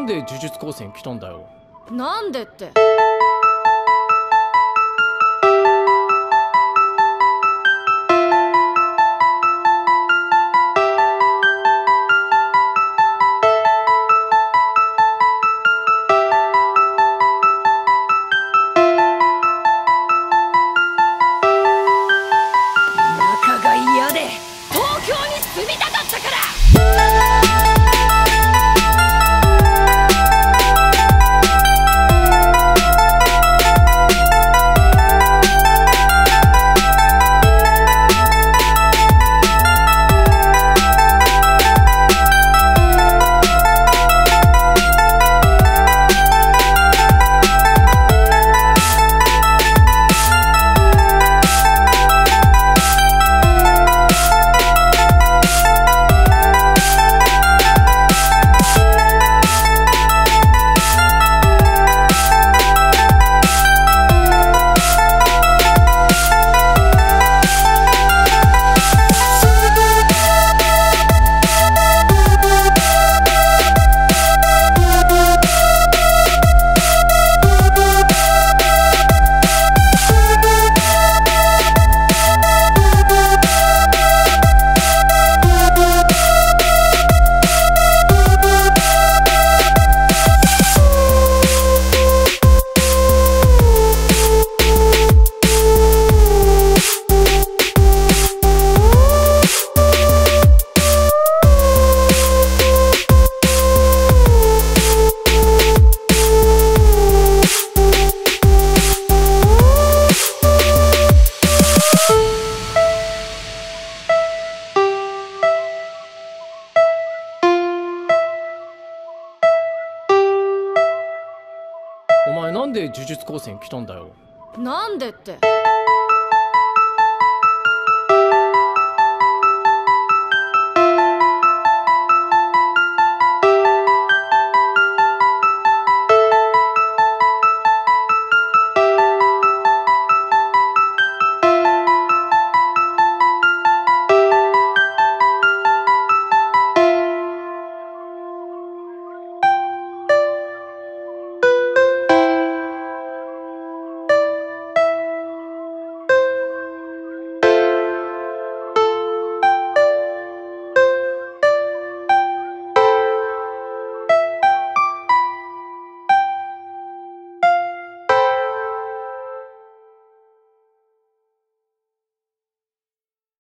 なんで呪術高専来たんだよ。なんでって。なんで呪術高専来たんだよ。なんでって。